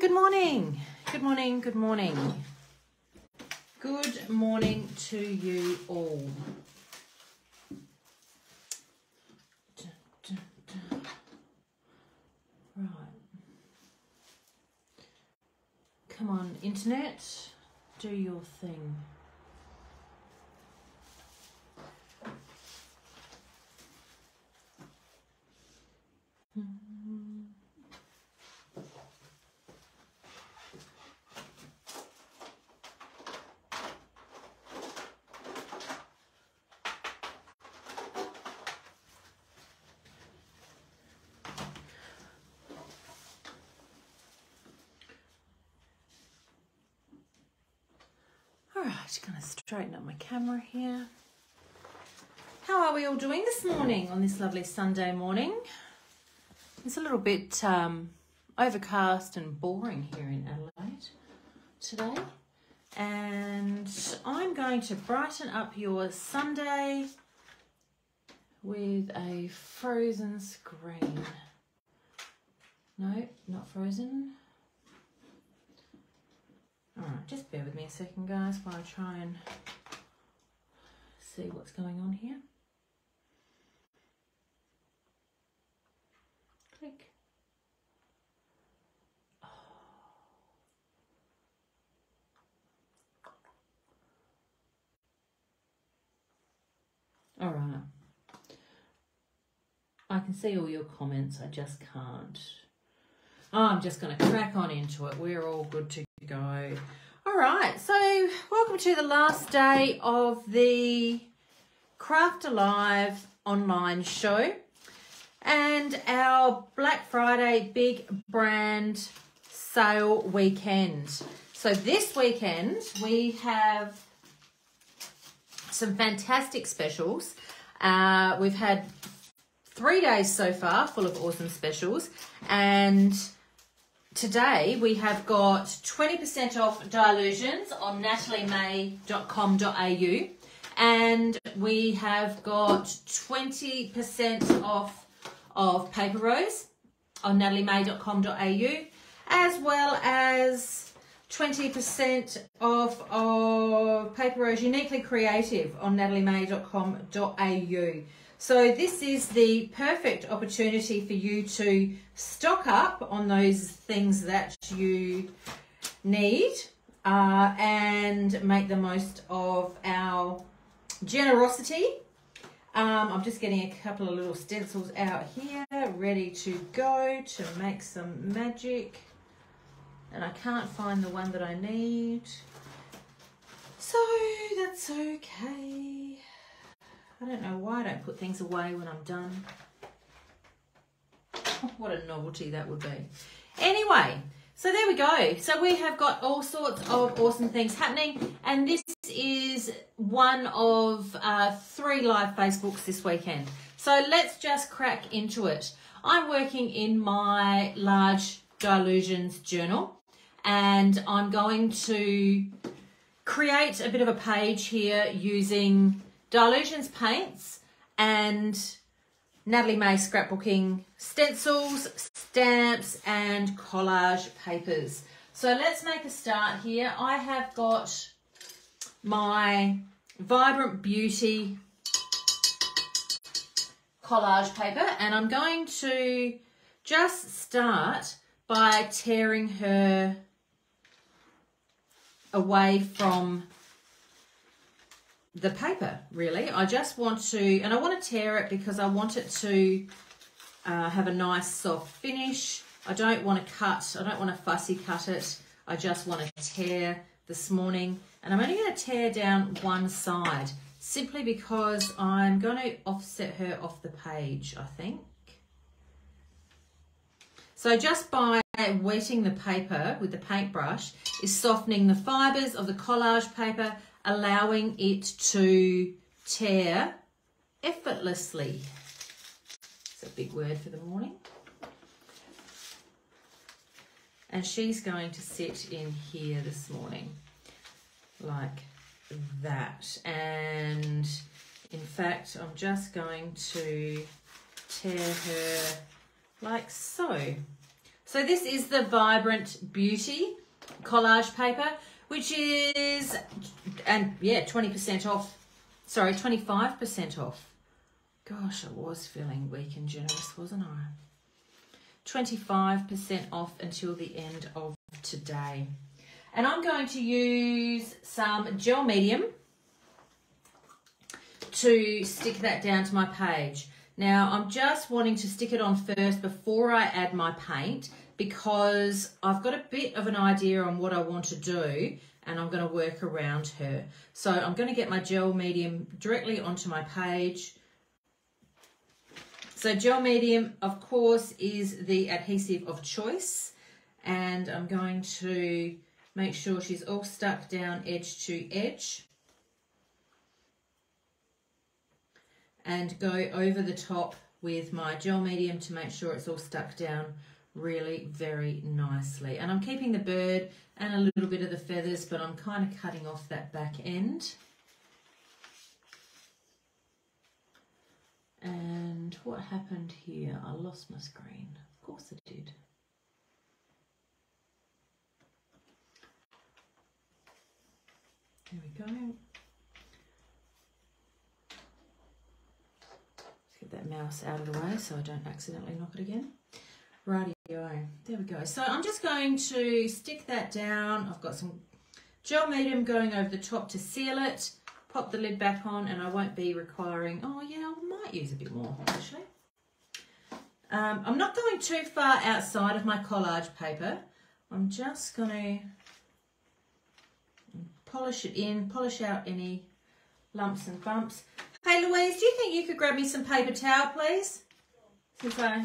good morning. Good morning, good morning. Good morning to you all. Come on, internet, do your thing. All right, gonna straighten up my camera here. How are we all doing this morning on this lovely Sunday morning? It's a little bit um, overcast and boring here in Adelaide today. And I'm going to brighten up your Sunday with a frozen screen. No, not frozen. All right, just bear with me a second, guys, while I try and see what's going on here. Click. Oh. All right. I can see all your comments. I just can't. I'm just going to crack on into it. We're all good to go. All right, so welcome to the last day of the Craft Alive online show and our Black Friday big brand sale weekend. So this weekend we have some fantastic specials. Uh, we've had three days so far full of awesome specials and today we have got 20% off Dylusions on nataliemay.com.au and we have got 20% off of Paper Rose on nataliemay.com.au as well as 20% off of Paper Rose Uniquely Creative on nataliemay.com.au. So this is the perfect opportunity for you to stock up on those things that you need uh, and make the most of our generosity. Um, I'm just getting a couple of little stencils out here ready to go to make some magic. And I can't find the one that I need. So that's okay. I don't know why I don't put things away when I'm done. what a novelty that would be. Anyway, so there we go. So we have got all sorts of awesome things happening, and this is one of uh, three live Facebooks this weekend. So let's just crack into it. I'm working in my large Dylusions journal, and I'm going to create a bit of a page here using Dylusions paints and Natalie May scrapbooking stencils, stamps and collage papers. So let's make a start here. I have got my Vibrant Beauty collage paper and I'm going to just start by tearing her away from the paper really. I just want to and I want to tear it because I want it to uh, have a nice soft finish. I don't want to cut I don't want to fussy cut it. I just want to tear this morning. And I'm only going to tear down one side simply because I'm going to offset her off the page I think. So just by wetting the paper with the paintbrush is softening the fibres of the collage paper, allowing it to tear effortlessly. It's a big word for the morning. And she's going to sit in here this morning like that. And in fact, I'm just going to tear her like so. So this is the Vibrant Beauty collage paper, which is, and yeah, 20% off. Sorry, 25% off. Gosh, I was feeling weak and generous, wasn't I? 25% off until the end of today. And I'm going to use some gel medium to stick that down to my page. Now I'm just wanting to stick it on first before I add my paint because I've got a bit of an idea on what I want to do and I'm going to work around her. So I'm going to get my gel medium directly onto my page. So gel medium, of course, is the adhesive of choice. And I'm going to make sure she's all stuck down edge to edge. and go over the top with my gel medium to make sure it's all stuck down really very nicely. And I'm keeping the bird and a little bit of the feathers, but I'm kind of cutting off that back end. And what happened here? I lost my screen. Of course I did. There we go. Let's get that mouse out of the way so I don't accidentally knock it again. Radio, there we go. So I'm just going to stick that down. I've got some gel medium going over the top to seal it. Pop the lid back on and I won't be requiring, oh yeah, I might use a bit more actually. Um, I'm not going too far outside of my collage paper. I'm just going to polish it in, polish out any lumps and bumps. Hey Louise, do you think you could grab me some paper towel, please? Since I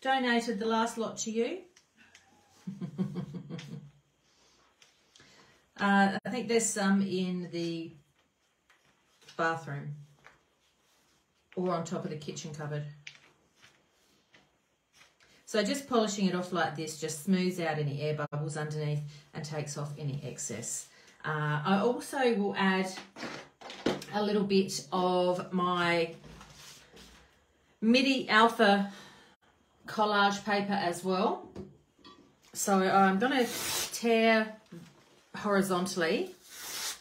donated the last lot to you. uh, I think there's some in the bathroom or on top of the kitchen cupboard. So just polishing it off like this just smooths out any air bubbles underneath and takes off any excess. Uh, I also will add a little bit of my MIDI Alpha collage paper as well. So I'm going to tear horizontally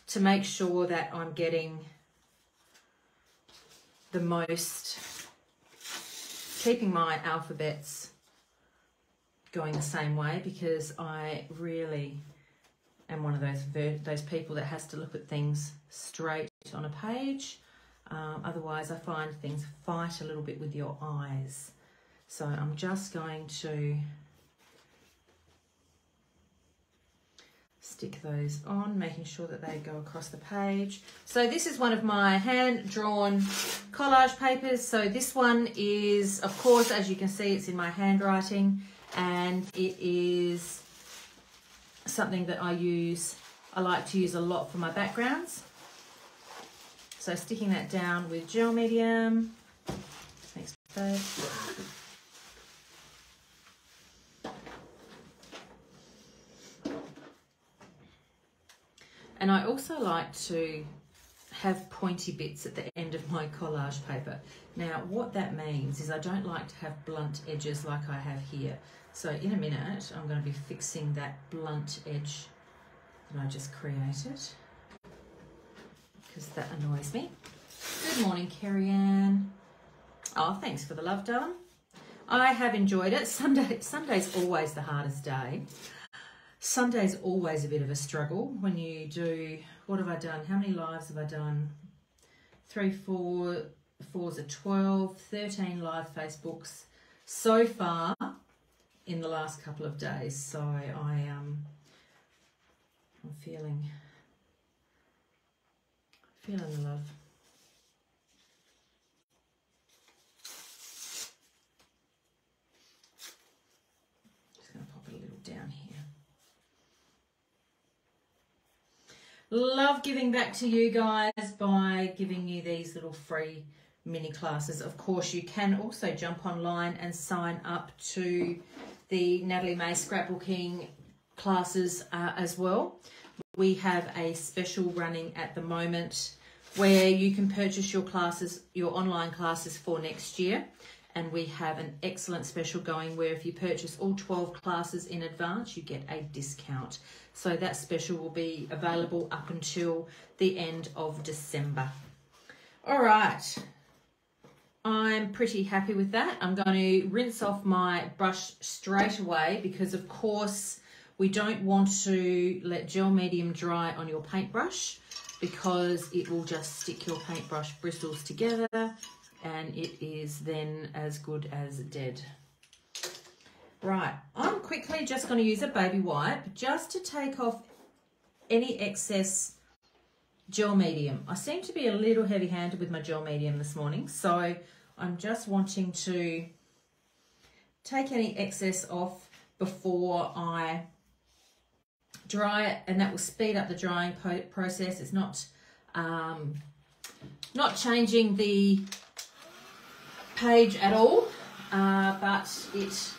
to make sure that I'm getting the most, keeping my alphabets going the same way because I really am one of those those people that has to look at things straight on a page. Um, otherwise, I find things fight a little bit with your eyes. So I'm just going to stick those on, making sure that they go across the page. So this is one of my hand-drawn collage papers. So this one is, of course, as you can see, it's in my handwriting and it is something that I use, I like to use a lot for my backgrounds. So sticking that down with gel medium. Thanks. And I also like to have pointy bits at the end of my collage paper. Now, what that means is I don't like to have blunt edges like I have here. So in a minute, I'm going to be fixing that blunt edge that I just created because that annoys me. Good morning, Kerry Ann. Oh, thanks for the love, darling. I have enjoyed it. Sunday, Sunday's always the hardest day. Sunday's always a bit of a struggle when you do, what have I done? How many lives have I done? Three, four, fours four's a 12, 13 live Facebooks so far in the last couple of days. So I, um, I'm feeling Feeling the love. Just going to pop it a little down here. Love giving back to you guys by giving you these little free mini classes. Of course, you can also jump online and sign up to the Natalie May scrapbooking classes uh, as well. We have a special running at the moment where you can purchase your classes, your online classes for next year. And we have an excellent special going where if you purchase all 12 classes in advance, you get a discount. So that special will be available up until the end of December. All right, I'm pretty happy with that. I'm going to rinse off my brush straight away because of course we don't want to let gel medium dry on your paintbrush because it will just stick your paintbrush bristles together and it is then as good as dead. Right, I'm quickly just going to use a baby wipe just to take off any excess gel medium. I seem to be a little heavy-handed with my gel medium this morning, so I'm just wanting to take any excess off before I dry it, and that will speed up the drying process. It's not um, not changing the page at all, uh, but it,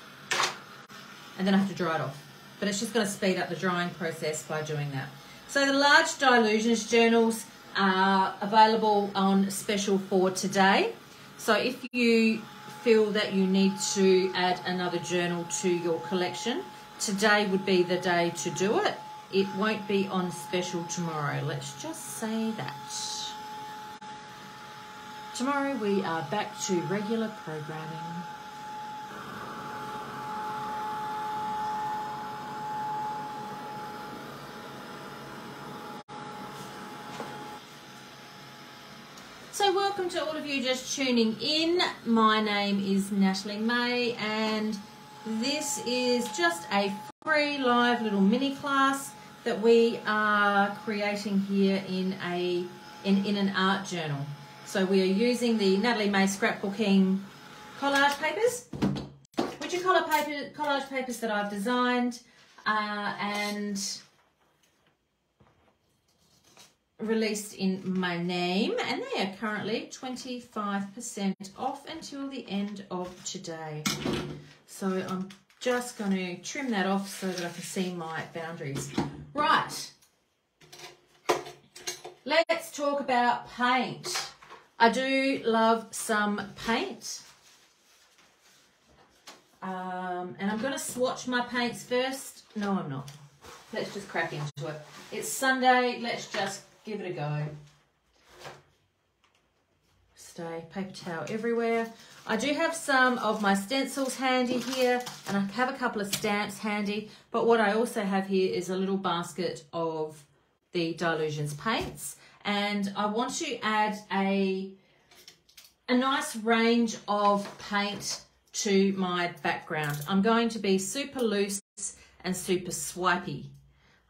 and then I have to dry it off. But it's just going to speed up the drying process by doing that. So the large Dylusions journals are available on special for today. So if you feel that you need to add another journal to your collection, today would be the day to do it. It won't be on special tomorrow. Let's just say that. Tomorrow we are back to regular programming. So welcome to all of you just tuning in. My name is Natalie May and this is just a free live little mini class that we are creating here in a in, in an art journal. So we are using the Natalie May scrapbooking collage papers, which are color paper, collage papers that I've designed uh, and released in my name and they are currently 25% off until the end of today. So I'm just going to trim that off so that I can see my boundaries. Right, let's talk about paint. I do love some paint. Um, and I'm going to swatch my paints first. No, I'm not. Let's just crack into it. It's Sunday. Let's just give it a go. Stay paper towel everywhere. I do have some of my stencils handy here and I have a couple of stamps handy. But what I also have here is a little basket of the Dylusions paints and I want to add a, a nice range of paint to my background. I'm going to be super loose and super swipey.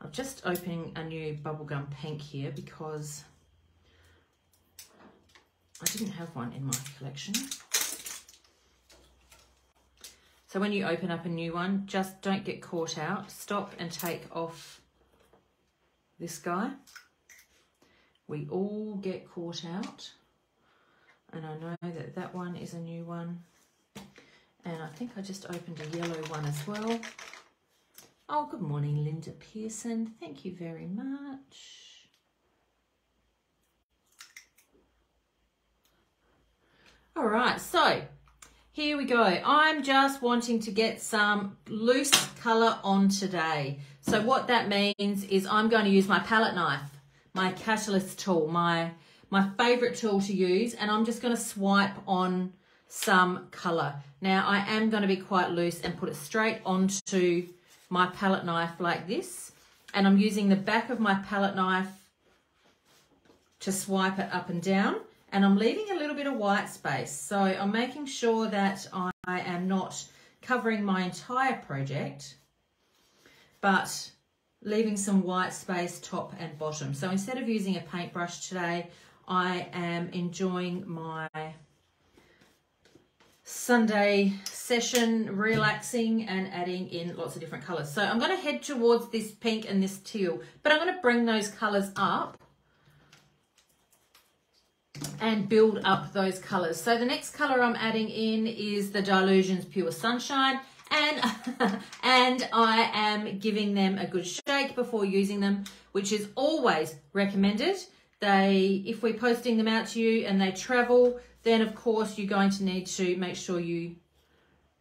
I'm just opening a new bubblegum pink here because I didn't have one in my collection. So when you open up a new one, just don't get caught out. Stop and take off this guy we all get caught out. And I know that that one is a new one. And I think I just opened a yellow one as well. Oh, good morning, Linda Pearson. Thank you very much. All right, so here we go. I'm just wanting to get some loose colour on today. So what that means is I'm going to use my palette knife my catalyst tool, my, my favorite tool to use, and I'm just gonna swipe on some color. Now I am gonna be quite loose and put it straight onto my palette knife like this. And I'm using the back of my palette knife to swipe it up and down. And I'm leaving a little bit of white space. So I'm making sure that I am not covering my entire project, but leaving some white space top and bottom. So instead of using a paintbrush today, I am enjoying my Sunday session, relaxing and adding in lots of different colors. So I'm going to head towards this pink and this teal, but I'm going to bring those colors up and build up those colors. So the next color I'm adding in is the Dylusions Pure Sunshine and and I am giving them a good shake before using them, which is always recommended. They, if we're posting them out to you and they travel, then of course you're going to need to make sure you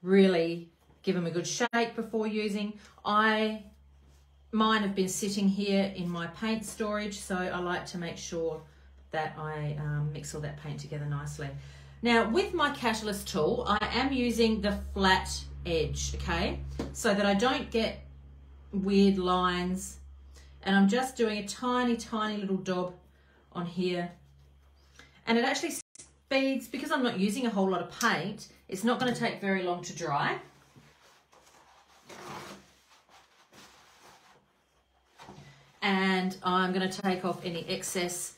really give them a good shake before using. I Mine have been sitting here in my paint storage, so I like to make sure that I um, mix all that paint together nicely. Now with my Catalyst tool, I am using the flat edge, okay? So that I don't get weird lines. And I'm just doing a tiny, tiny little daub on here. And it actually speeds, because I'm not using a whole lot of paint, it's not gonna take very long to dry. And I'm gonna take off any excess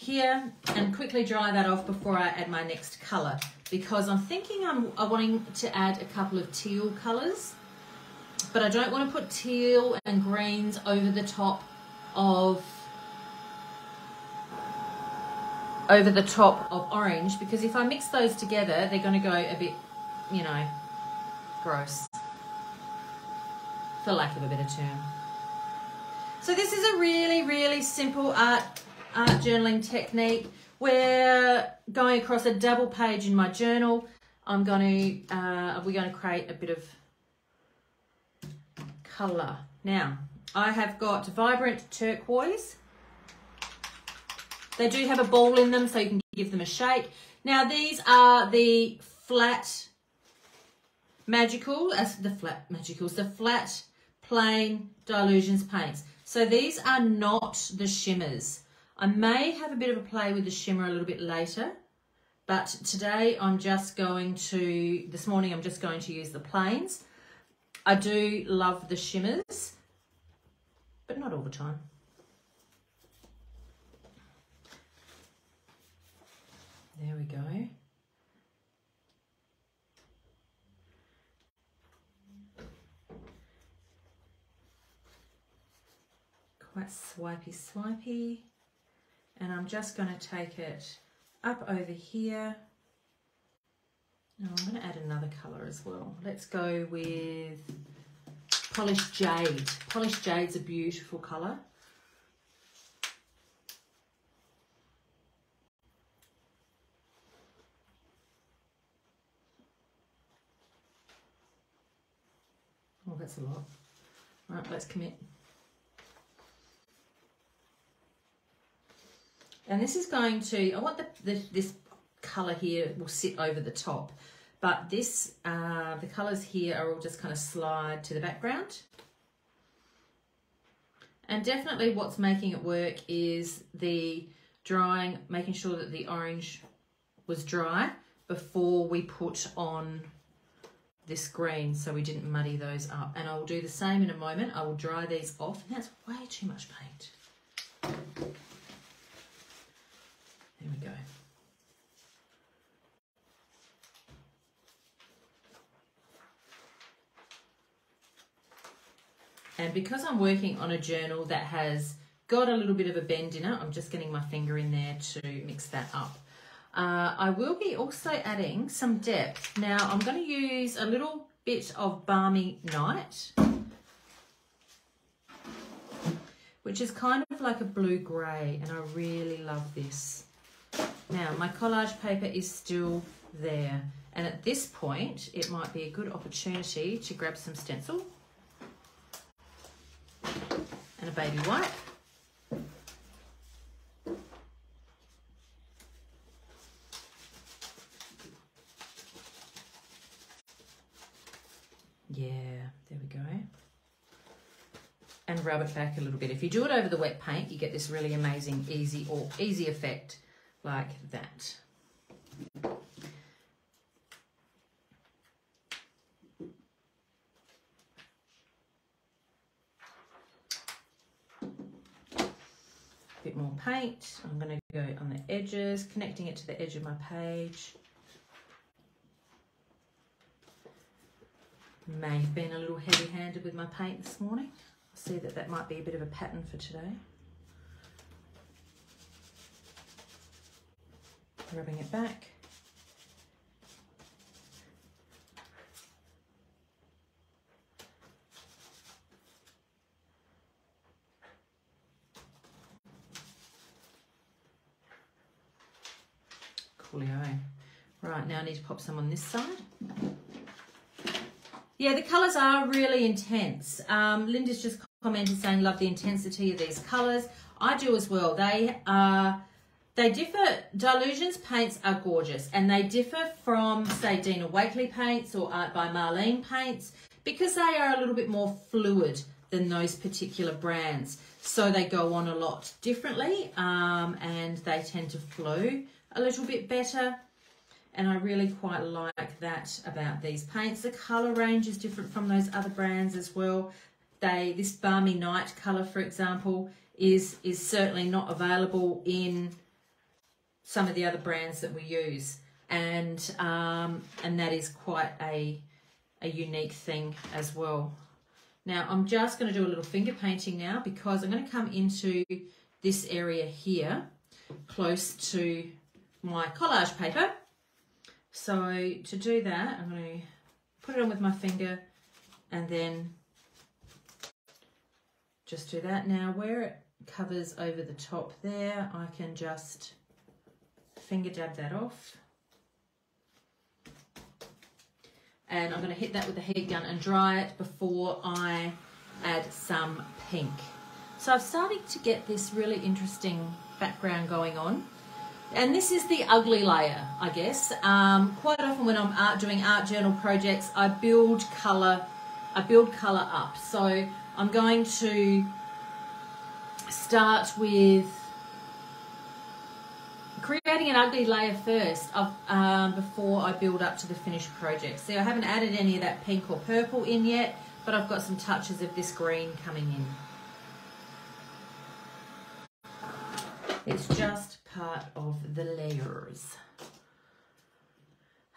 here and quickly dry that off before I add my next color because I'm thinking I'm, I'm wanting to add a couple of teal colors but I don't want to put teal and greens over the top of over the top of orange because if I mix those together they're going to go a bit you know gross for lack of a better term. So this is a really really simple art art journaling technique. We're going across a double page in my journal. I'm going to, uh, we're going to create a bit of colour. Now, I have got vibrant turquoise. They do have a ball in them, so you can give them a shake. Now, these are the flat magical, as the flat magicals, the flat plain Dylusions paints. So these are not the shimmers. I may have a bit of a play with the shimmer a little bit later, but today I'm just going to, this morning I'm just going to use the plains. I do love the shimmers, but not all the time. There we go. Quite swipey swipey and I'm just going to take it up over here. Now I'm going to add another colour as well. Let's go with Polished Jade. Polished Jade's a beautiful colour. Oh, that's a lot. All right, let's commit. And this is going to, I want the, the this colour here will sit over the top. But this, uh, the colours here are all just kind of slide to the background. And definitely what's making it work is the drying, making sure that the orange was dry before we put on this green so we didn't muddy those up. And I will do the same in a moment. I will dry these off. And that's way too much paint. There we go. And because I'm working on a journal that has got a little bit of a bend in it, I'm just getting my finger in there to mix that up. Uh, I will be also adding some depth. Now I'm going to use a little bit of Balmy Night, which is kind of like a blue-grey, and I really love this. Now, my collage paper is still there. And at this point, it might be a good opportunity to grab some stencil and a baby wipe. Yeah, there we go. And rub it back a little bit. If you do it over the wet paint, you get this really amazing, easy or easy effect like that. More paint. I'm going to go on the edges, connecting it to the edge of my page. May have been a little heavy-handed with my paint this morning. I see that that might be a bit of a pattern for today. rubbing it back. Coolio. Right, now I need to pop some on this side. Yeah, the colours are really intense. Um, Linda's just commented saying, love the intensity of these colours. I do as well. They are, they differ, Dylusions paints are gorgeous and they differ from, say, Dina Wakley paints or Art by Marlene paints because they are a little bit more fluid than those particular brands. So they go on a lot differently um, and they tend to flow a little bit better and I really quite like that about these paints. The colour range is different from those other brands as well. They This Balmy Night colour, for example, is, is certainly not available in some of the other brands that we use. And, um, and that is quite a, a unique thing as well. Now, I'm just going to do a little finger painting now because I'm going to come into this area here, close to my collage paper. So to do that, I'm going to put it on with my finger and then just do that. Now where it covers over the top there, I can just finger dab that off. And I'm going to hit that with a heat gun and dry it before I add some pink. So I've started to get this really interesting background going on. And this is the ugly layer, I guess. Um, quite often when I'm art, doing art journal projects, I build colour, I build colour up. So I'm going to start with creating an ugly layer first um, before I build up to the finished project. See, I haven't added any of that pink or purple in yet, but I've got some touches of this green coming in. It's just part of the layers.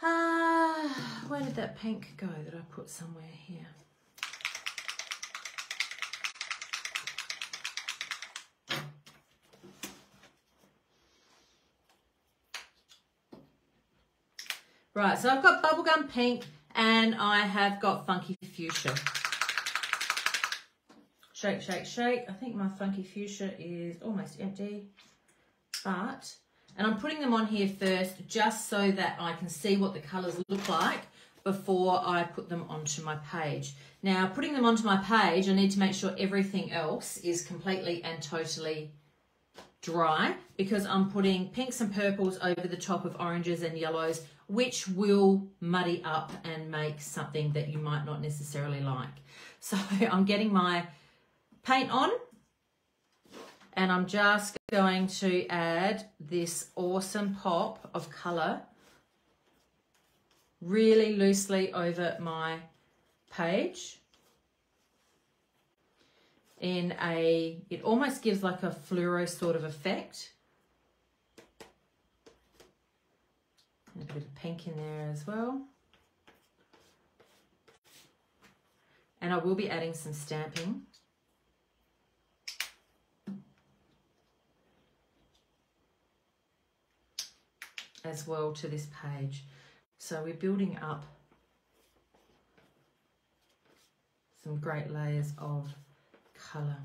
Ah, where did that pink go that I put somewhere here? Right, so I've got bubblegum pink and I have got funky fuchsia. Shake, shake, shake. I think my funky fuchsia is almost empty but, and I'm putting them on here first just so that I can see what the colours look like before I put them onto my page. Now, putting them onto my page, I need to make sure everything else is completely and totally dry because I'm putting pinks and purples over the top of oranges and yellows, which will muddy up and make something that you might not necessarily like. So I'm getting my paint on and I'm just going to add this awesome pop of colour really loosely over my page in a, it almost gives like a fluoro sort of effect. And a bit of pink in there as well. And I will be adding some stamping. As well to this page. So we're building up some great layers of colour.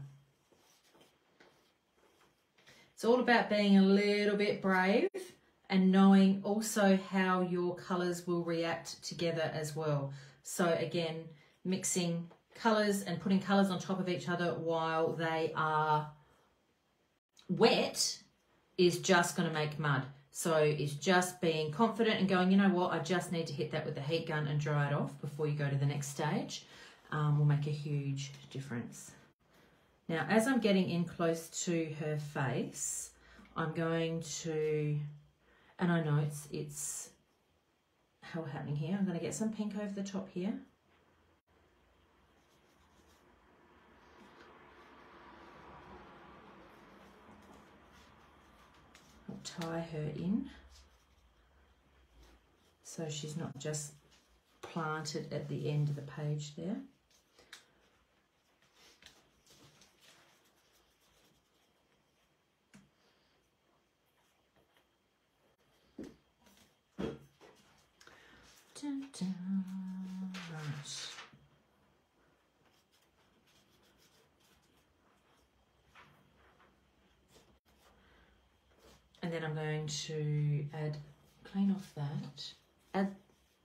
It's all about being a little bit brave and knowing also how your colours will react together as well. So again, mixing colours and putting colours on top of each other while they are wet is just going to make mud. So it's just being confident and going, you know what, I just need to hit that with the heat gun and dry it off before you go to the next stage um, will make a huge difference. Now, as I'm getting in close to her face, I'm going to, and I know it's, it's hell happening here. I'm going to get some pink over the top here. Tie her in so she's not just planted at the end of the page there. Dun, dun. Right. And then I'm going to add clean off that, add,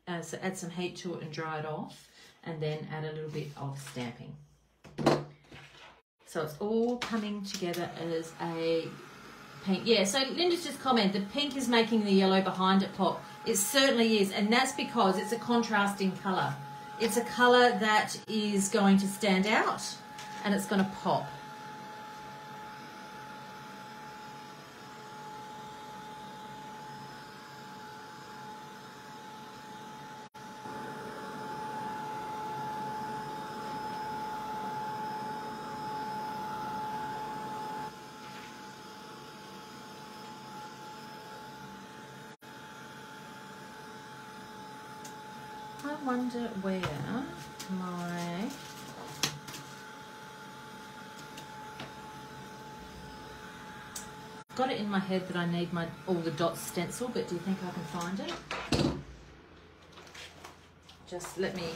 uh, so add some heat to it and dry it off, and then add a little bit of stamping. So it's all coming together as a pink. Yeah, so Linda's just commented, the pink is making the yellow behind it pop. It certainly is, and that's because it's a contrasting colour. It's a colour that is going to stand out and it's going to pop. I wonder where my got it in my head that I need my all the dots stencil, but do you think I can find it? Just let me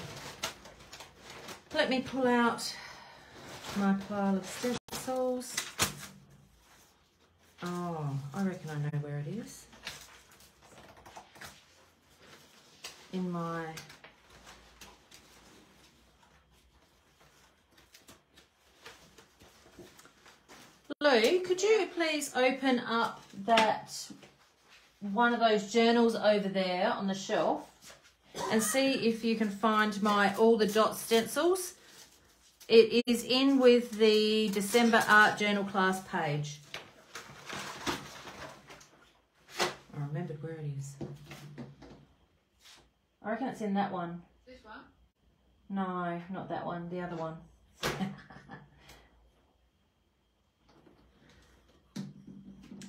let me pull out my pile of stencils. Oh, I reckon I know where it is. In my Could you please open up that one of those journals over there on the shelf and see if you can find my all the dot stencils. It is in with the December art journal class page. I remembered where it is. I reckon it's in that one. This one? No, not that one, the other one.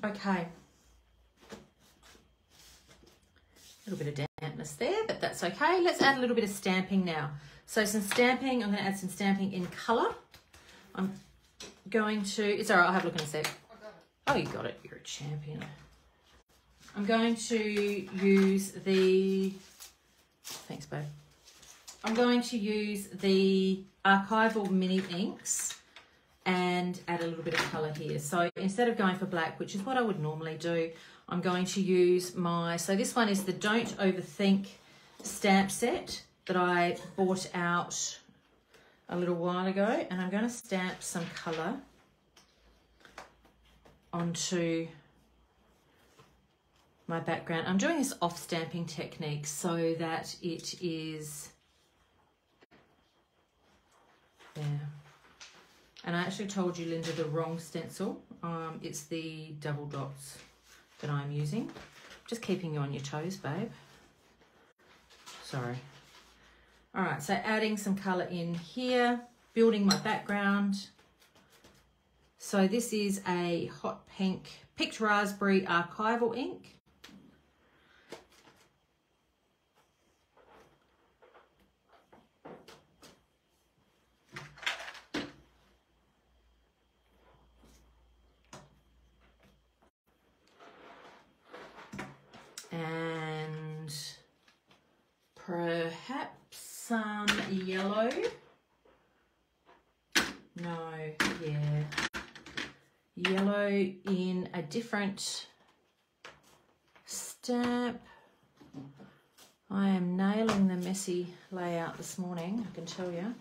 okay. A little bit of dampness there, but that's okay. Let's add a little bit of stamping now. So some stamping, I'm going to add some stamping in colour. I'm going to, it's all right, I'll have a look in a sec. Oh, you got it, you're a champion. I'm going to use the, thanks babe. I'm going to use the archival mini inks and add a little bit of colour here. So instead of going for black, which is what I would normally do, I'm going to use my, so this one is the Don't Overthink stamp set that I bought out a little while ago. And I'm going to stamp some colour onto my background. I'm doing this off stamping technique so that it is there. And I actually told you, Linda, the wrong stencil. Um, it's the double dots that I'm using. Just keeping you on your toes, babe. Sorry. All right, so adding some color in here, building my background. So this is a hot pink picked raspberry archival ink. and perhaps some yellow. No, yeah. Yellow in a different stamp. I am nailing the messy layout this morning, I can tell you.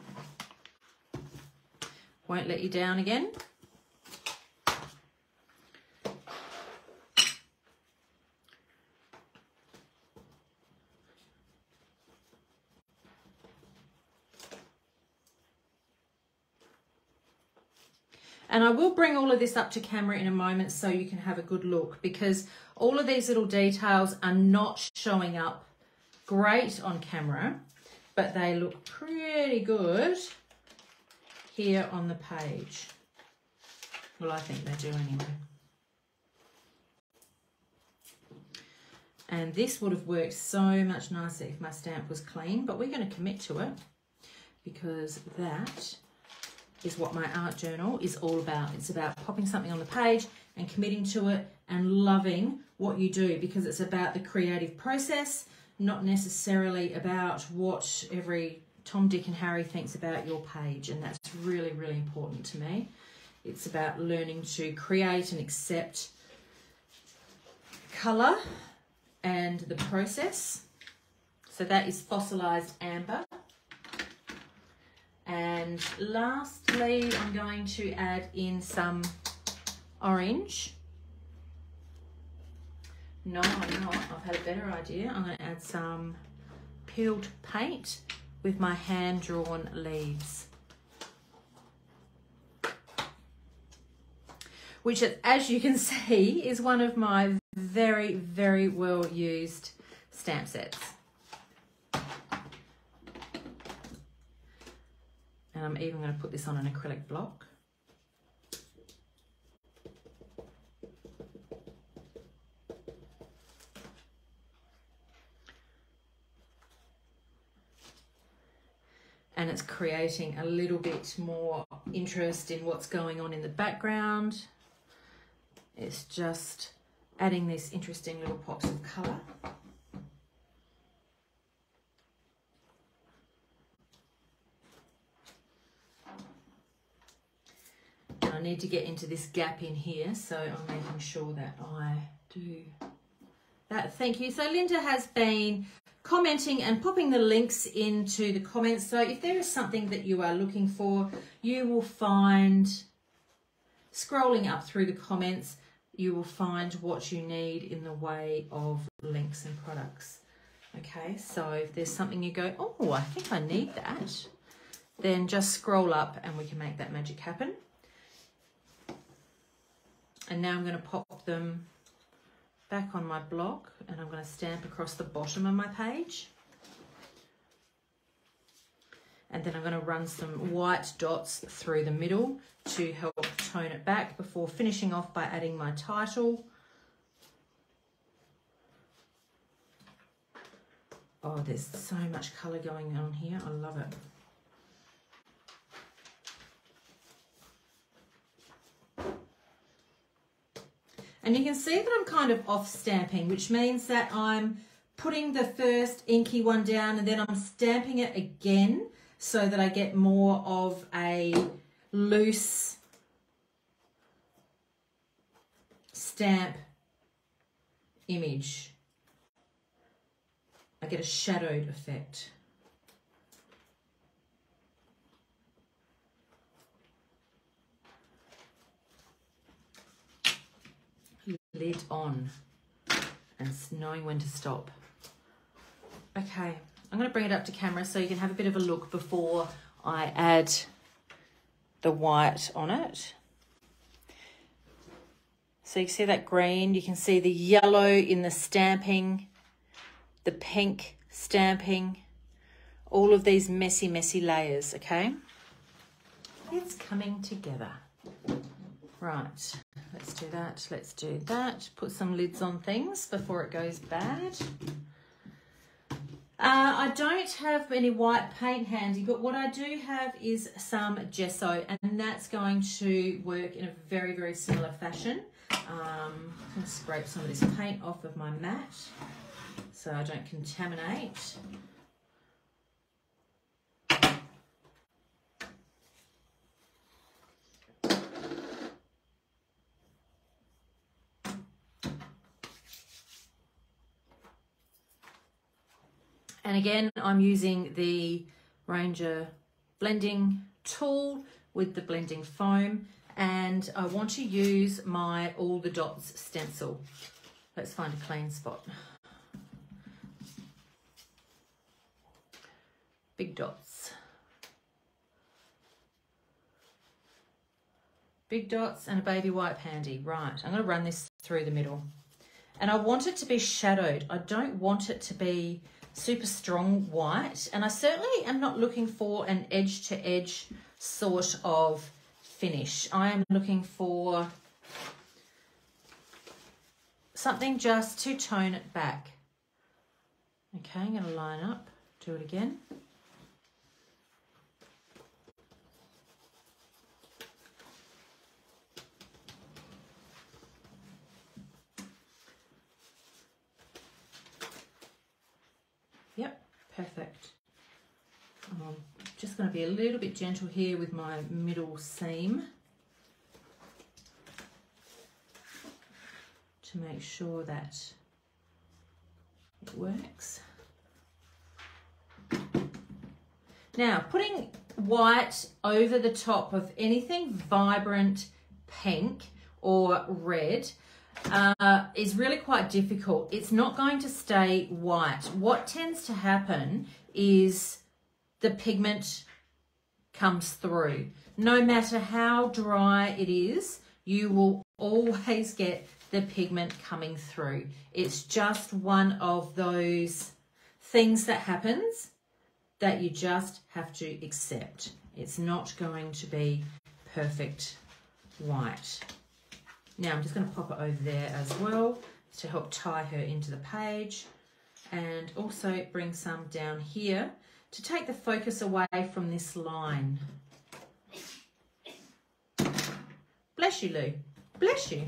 Won't let you down again. I will bring all of this up to camera in a moment so you can have a good look because all of these little details are not showing up great on camera, but they look pretty good here on the page. Well, I think they do anyway. And this would have worked so much nicer if my stamp was clean, but we're going to commit to it because that is what my art journal is all about. It's about popping something on the page and committing to it and loving what you do because it's about the creative process, not necessarily about what every Tom, Dick and Harry thinks about your page. And that's really, really important to me. It's about learning to create and accept colour and the process. So that is fossilized amber. And lastly, I'm going to add in some orange. No, I'm not. I've had a better idea. I'm going to add some peeled paint with my hand-drawn leaves. Which, as you can see, is one of my very, very well used stamp sets. And I'm even going to put this on an acrylic block. and it's creating a little bit more interest in what's going on in the background. It's just adding these interesting little pops of colour. Need to get into this gap in here, so I'm making sure that I do that. Thank you. So Linda has been commenting and popping the links into the comments. So if there is something that you are looking for, you will find, scrolling up through the comments, you will find what you need in the way of links and products. Okay, so if there's something you go, oh, I think I need that, then just scroll up and we can make that magic happen. And now I'm going to pop them back on my block and I'm going to stamp across the bottom of my page. And then I'm going to run some white dots through the middle to help tone it back before finishing off by adding my title. Oh, there's so much colour going on here. I love it. And you can see that I'm kind of off stamping, which means that I'm putting the first inky one down and then I'm stamping it again so that I get more of a loose stamp image. I get a shadowed effect. Lid on and knowing when to stop. Okay, I'm going to bring it up to camera so you can have a bit of a look before I add the white on it. So you see that green, you can see the yellow in the stamping, the pink stamping, all of these messy, messy layers, okay? It's coming together. Right, let's do that, let's do that. Put some lids on things before it goes bad. Uh, I don't have any white paint handy, but what I do have is some gesso, and that's going to work in a very, very similar fashion. Um, going to scrape some of this paint off of my mat so I don't contaminate. And again, I'm using the Ranger blending tool with the blending foam and I want to use my All the Dots stencil. Let's find a clean spot. Big dots. Big dots and a baby white pandy. Right, I'm going to run this through the middle. And I want it to be shadowed. I don't want it to be super strong white. And I certainly am not looking for an edge-to-edge sort of finish. I am looking for something just to tone it back. Okay, I'm going to line up, do it again. Perfect. I'm just going to be a little bit gentle here with my middle seam to make sure that it works. Now, putting white over the top of anything vibrant pink or red uh, is really quite difficult. It's not going to stay white. What tends to happen is the pigment comes through. No matter how dry it is, you will always get the pigment coming through. It's just one of those things that happens that you just have to accept. It's not going to be perfect white. Now I'm just going to pop it over there as well to help tie her into the page and also bring some down here to take the focus away from this line. Bless you, Lou. Bless you.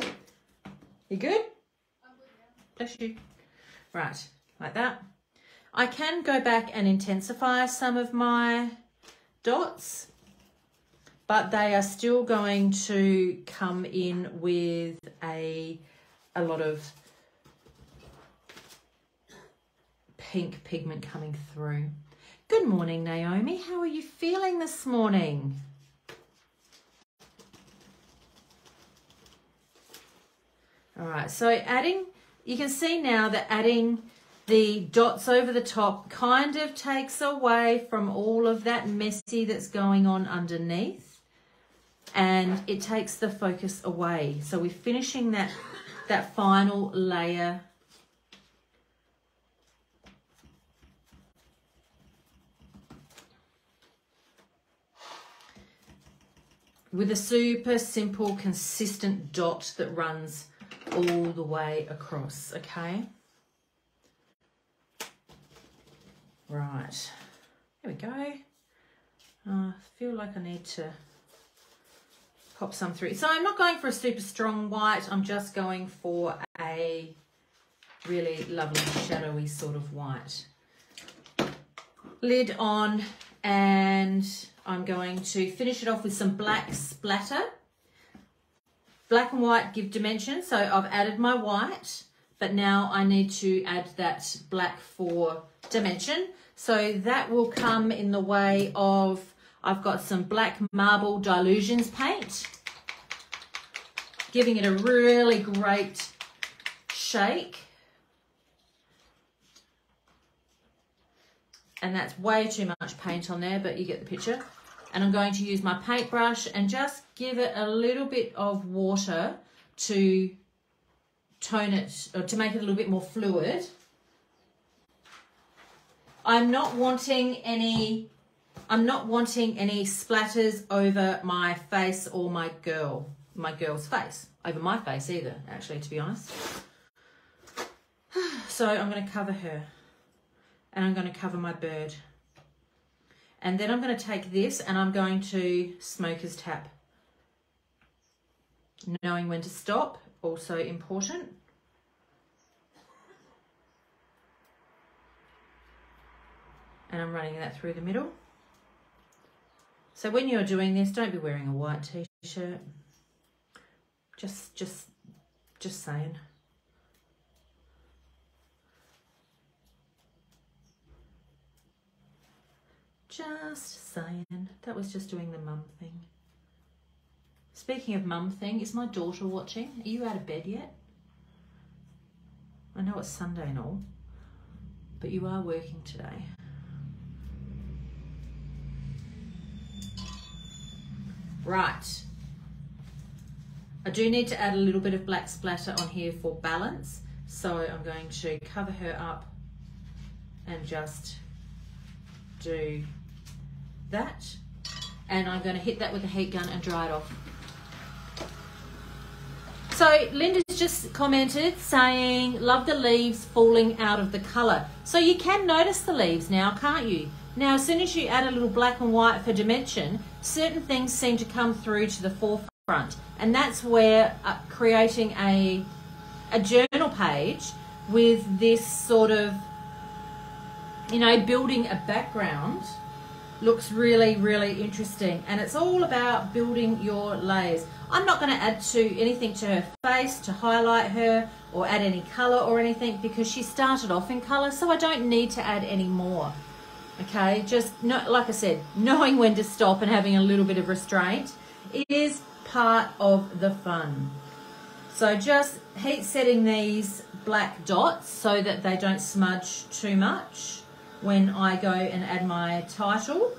you good? Bless you. Right, like that. I can go back and intensify some of my dots but they are still going to come in with a, a lot of pink pigment coming through. Good morning, Naomi. How are you feeling this morning? All right, so adding, you can see now that adding the dots over the top kind of takes away from all of that messy that's going on underneath and it takes the focus away. So we're finishing that, that final layer with a super simple, consistent dot that runs all the way across, okay? Right, there we go. I feel like I need to pop some through. So I'm not going for a super strong white. I'm just going for a really lovely shadowy sort of white. Lid on and I'm going to finish it off with some black splatter. Black and white give dimension, so I've added my white, but now I need to add that black for dimension. So that will come in the way of I've got some black marble Dylusions paint, giving it a really great shake. And that's way too much paint on there, but you get the picture. And I'm going to use my paintbrush and just give it a little bit of water to tone it, or to make it a little bit more fluid. I'm not wanting any I'm not wanting any splatters over my face or my girl, my girl's face, over my face either, actually, to be honest. So I'm going to cover her and I'm going to cover my bird. And then I'm going to take this and I'm going to smoker's tap. Knowing when to stop, also important. And I'm running that through the middle. So when you're doing this, don't be wearing a white t-shirt. Just, just, just saying. Just saying. That was just doing the mum thing. Speaking of mum thing, is my daughter watching? Are you out of bed yet? I know it's Sunday and all, but you are working today. Right. I do need to add a little bit of black splatter on here for balance. So I'm going to cover her up and just do that. And I'm going to hit that with a heat gun and dry it off. So Linda's just commented saying, love the leaves falling out of the colour. So you can notice the leaves now, can't you? Now, as soon as you add a little black and white for dimension, certain things seem to come through to the forefront. And that's where uh, creating a, a journal page with this sort of, you know, building a background looks really, really interesting. And it's all about building your layers. I'm not going to add to anything to her face to highlight her or add any color or anything because she started off in color, so I don't need to add any more. Okay, just no, like I said, knowing when to stop and having a little bit of restraint is part of the fun. So just heat setting these black dots so that they don't smudge too much when I go and add my title.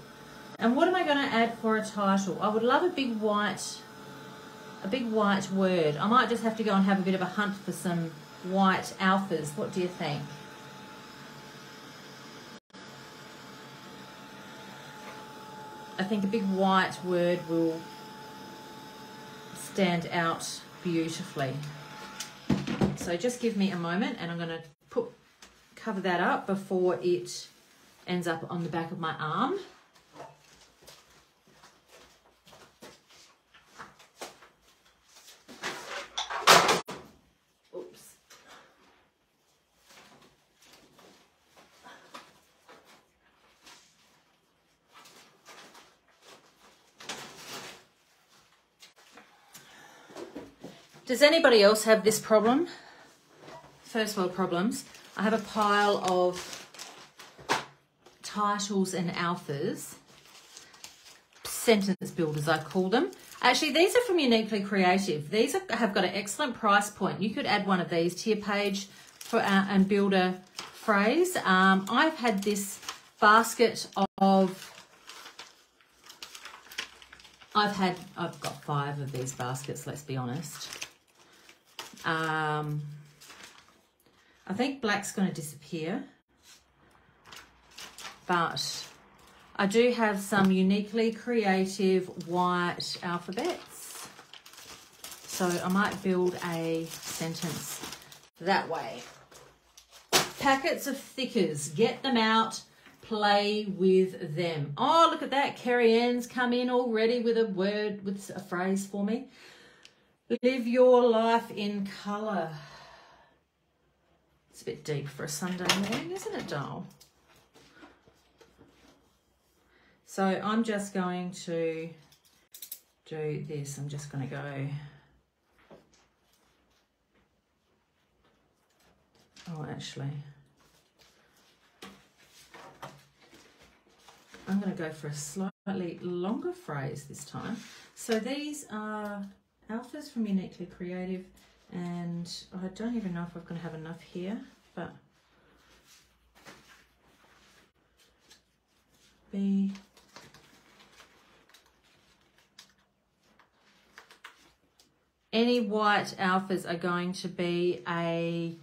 And what am I going to add for a title? I would love a big white, a big white word. I might just have to go and have a bit of a hunt for some white alphas. What do you think? I think a big white word will stand out beautifully. So just give me a moment and I'm going to put cover that up before it ends up on the back of my arm. Does anybody else have this problem? First world problems. I have a pile of titles and alphas, sentence builders I call them. Actually, these are from Uniquely Creative. These are, have got an excellent price point. You could add one of these to your page for uh, and build a phrase. Um, I've had this basket of I've had, I've got five of these baskets, let's be honest. Um, I think black's going to disappear. But I do have some uniquely creative white alphabets. So I might build a sentence that way. Packets of thickers. Get them out. Play with them. Oh, look at that. Carrie Ann's come in already with a word, with a phrase for me. Live your life in colour. It's a bit deep for a Sunday morning, isn't it, doll? So I'm just going to do this. I'm just going to go... Oh, actually... I'm going to go for a slightly longer phrase this time. So these are Alpha's from Uniquely Creative and I don't even know if I'm going to have enough here, but B. Any white alphas are going to be a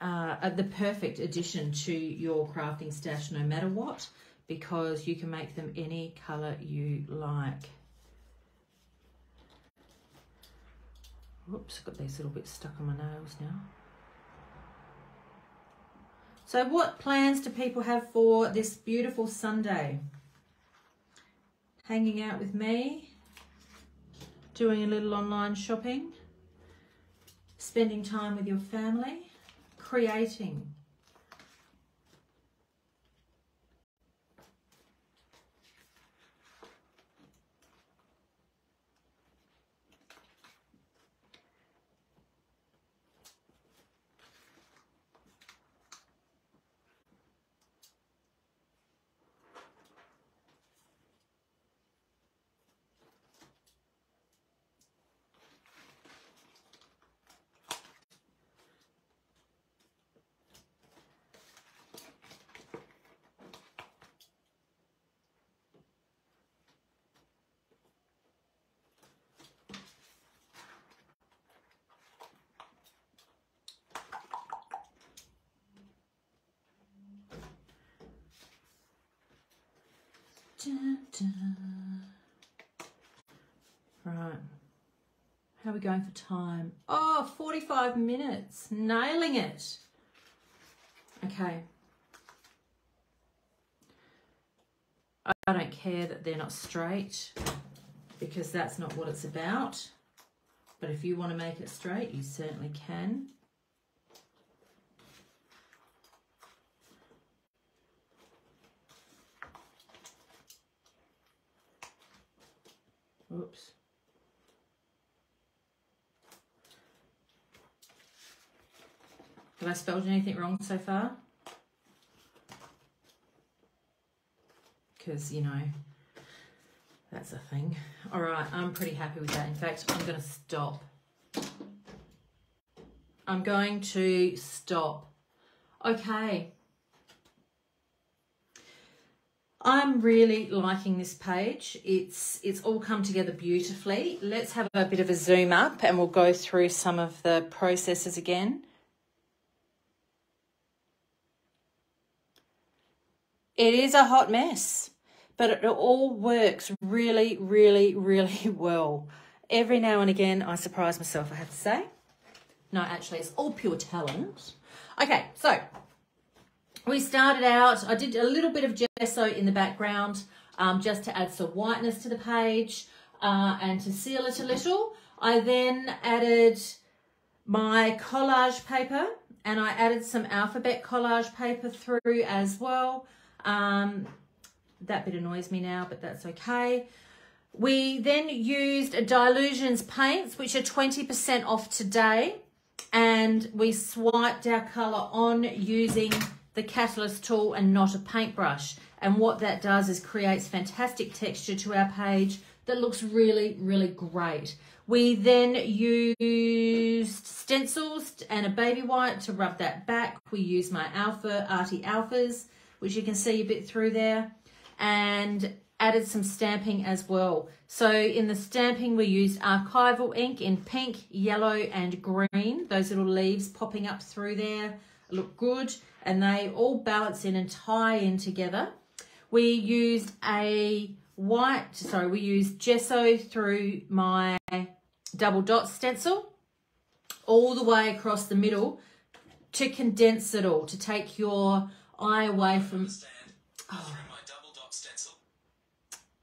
uh, the perfect addition to your crafting stash no matter what because you can make them any color you like. Whoops, I've got these little bits stuck on my nails now. So what plans do people have for this beautiful Sunday? Hanging out with me, doing a little online shopping, spending time with your family, creating Right. How are we going for time? Oh, 45 minutes. Nailing it. Okay. I don't care that they're not straight because that's not what it's about. But if you want to make it straight, you certainly can. Oops. Have I spelled anything wrong so far? Because, you know, that's a thing. All right, I'm pretty happy with that. In fact, I'm going to stop. I'm going to stop. Okay. I'm really liking this page. It's it's all come together beautifully. Let's have a bit of a zoom up and we'll go through some of the processes again. It is a hot mess, but it all works really, really, really well. Every now and again, I surprise myself, I have to say. No, actually, it's all pure talent. Okay, so we started out, I did a little bit of gesso in the background um, just to add some whiteness to the page uh, and to seal it a little. I then added my collage paper and I added some alphabet collage paper through as well. Um, that bit annoys me now, but that's okay. We then used Dylusions paints, which are 20% off today. And we swiped our colour on using the catalyst tool and not a paintbrush. And what that does is creates fantastic texture to our page that looks really, really great. We then used stencils and a baby white to rub that back. We used my Alpha Arty Alphas, which you can see a bit through there, and added some stamping as well. So in the stamping, we used archival ink in pink, yellow, and green. Those little leaves popping up through there look good and they all balance in and tie in together. We used a white, sorry, we used gesso through my double dot stencil all the way across the middle to condense it all, to take your eye away from... Oh.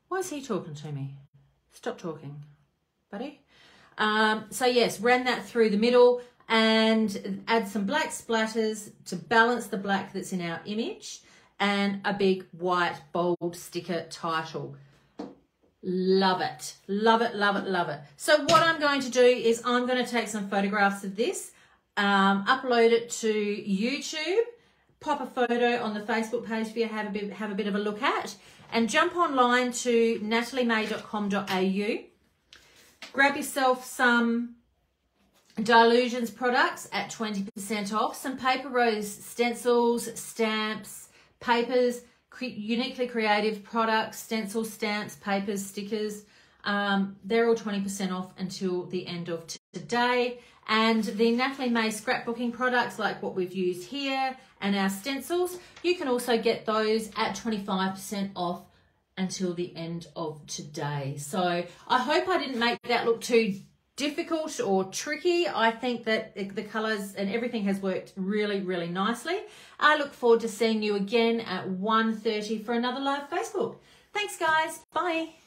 Why is he talking to me? Stop talking, buddy. Um, so yes, ran that through the middle and add some black splatters to balance the black that's in our image and a big white bold sticker title. Love it, love it, love it, love it. So what I'm going to do is I'm going to take some photographs of this, um, upload it to YouTube, pop a photo on the Facebook page for you have a bit, have a bit of a look at, and jump online to nataliemay.com.au. Grab yourself some Dylusions products at 20% off. Some Paper Rose stencils, stamps, papers, cre uniquely creative products, stencils, stamps, papers, stickers. Um, they're all 20% off until the end of today. And the Natalie May scrapbooking products like what we've used here and our stencils, you can also get those at 25% off until the end of today. So I hope I didn't make that look too difficult or tricky. I think that the colours and everything has worked really, really nicely. I look forward to seeing you again at 1.30 for another live Facebook. Thanks, guys. Bye.